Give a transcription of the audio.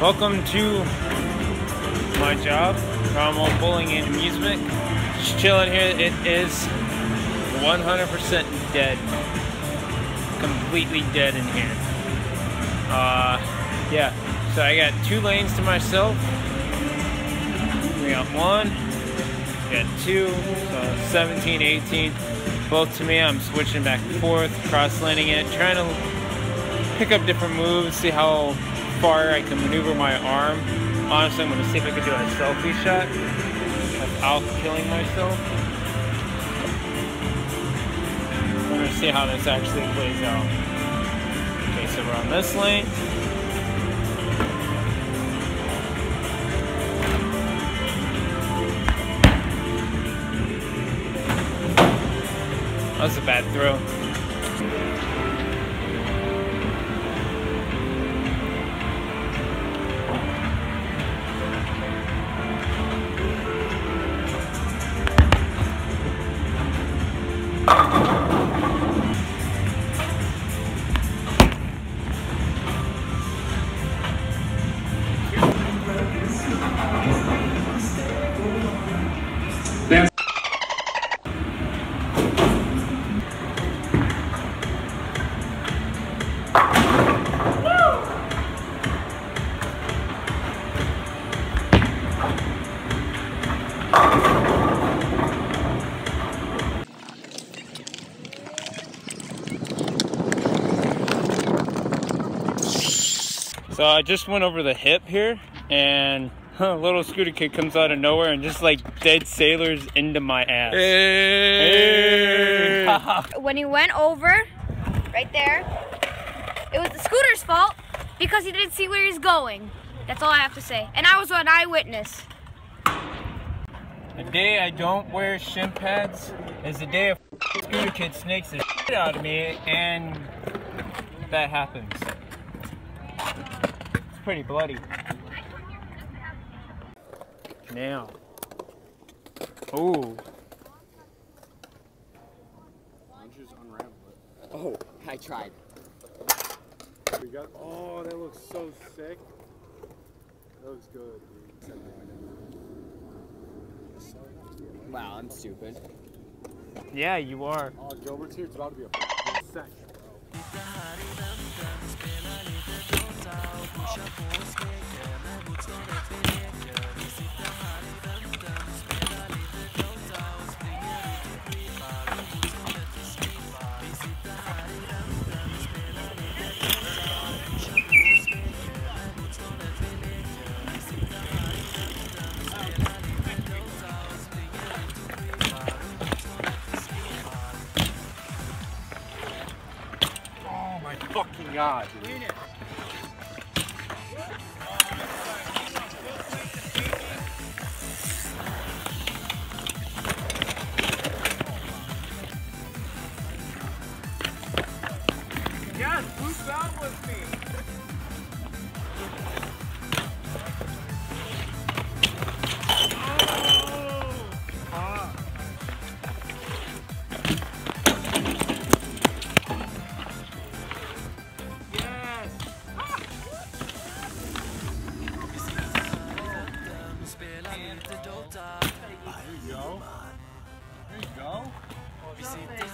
Welcome to my job, Carmel Bowling and Amusement. Just chilling here. It is 100% dead. Completely dead in here. Uh, yeah. So I got two lanes to myself. We got one, we got two, so 17, 18. Both to me, I'm switching back and forth, cross laning it, trying to pick up different moves, see how far I can maneuver my arm. Honestly, I'm to see if I can do a selfie shot without killing myself. I'm going to see how this actually plays out. Okay, so we're on this lane. That was a bad throw. So I just went over the hip here and a little scooter kid comes out of nowhere and just like dead sailors into my ass. Hey. Hey. when he went over, right there, it was the scooter's fault because he didn't see where he's going. That's all I have to say. And I was an eyewitness. the day I don't wear shin pads is the day a scooter kid snakes the shit out of me and that happens. It's pretty bloody. Now. Ooh. Oh, I tried. We got. Oh, that looks so sick. That looks good. Wow, I'm stupid. Yeah, you are. Oh, Gilbert's here. It's about to be a f***ing bro. Fucking dude. Yes, who's out with me? Go.